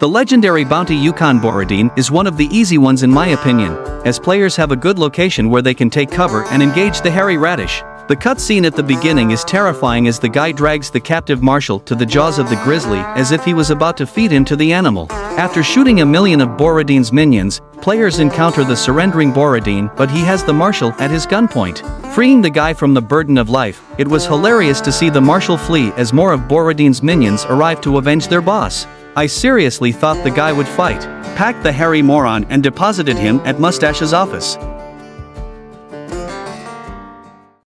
The legendary bounty Yukon Borodin is one of the easy ones in my opinion, as players have a good location where they can take cover and engage the hairy radish. The cutscene at the beginning is terrifying as the guy drags the captive marshal to the jaws of the grizzly as if he was about to feed him to the animal. After shooting a million of Borodin's minions, players encounter the surrendering Borodin but he has the marshal at his gunpoint. Freeing the guy from the burden of life, it was hilarious to see the marshal flee as more of Borodin's minions arrive to avenge their boss. I seriously thought the guy would fight, packed the hairy moron and deposited him at Mustache's office.